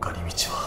他に道は。